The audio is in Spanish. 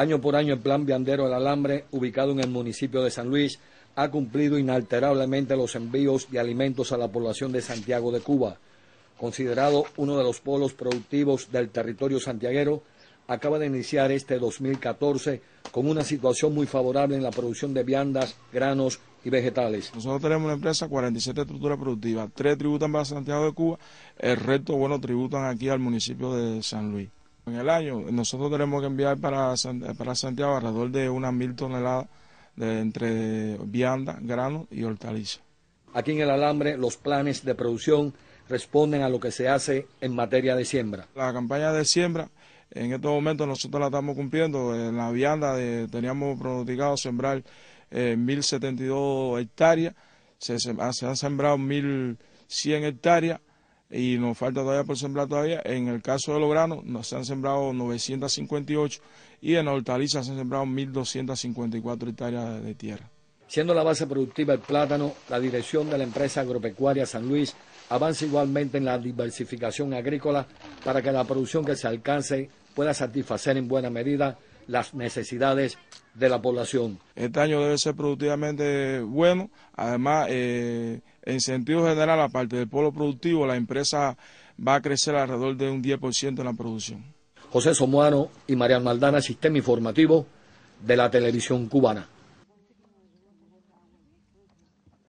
Año por año el Plan Viandero del Alambre, ubicado en el municipio de San Luis, ha cumplido inalterablemente los envíos de alimentos a la población de Santiago de Cuba. Considerado uno de los polos productivos del territorio santiaguero, acaba de iniciar este 2014 con una situación muy favorable en la producción de viandas, granos y vegetales. Nosotros tenemos una empresa, 47 estructuras productivas, tres tributan para Santiago de Cuba, el resto, bueno, tributan aquí al municipio de San Luis. En el año nosotros tenemos que enviar para, para Santiago alrededor de unas mil toneladas de, entre viandas, granos y hortalizas. Aquí en el Alambre los planes de producción responden a lo que se hace en materia de siembra. La campaña de siembra en estos momentos nosotros la estamos cumpliendo. En la vianda teníamos pronosticado sembrar eh, 1.072 hectáreas, se, se, han sembrado 1.100 hectáreas y nos falta todavía por sembrar todavía. En el caso de los granos nos se han sembrado 958 y en hortalizas se han sembrado 1.254 hectáreas de tierra. Siendo la base productiva el plátano, la dirección de la empresa agropecuaria San Luis avanza igualmente en la diversificación agrícola para que la producción que se alcance pueda satisfacer en buena medida las necesidades de la población. Este año debe ser productivamente bueno, además eh, en sentido general, aparte del polo productivo, la empresa va a crecer alrededor de un 10% en la producción. José Somuano y María Maldana, Sistema Informativo de la Televisión Cubana.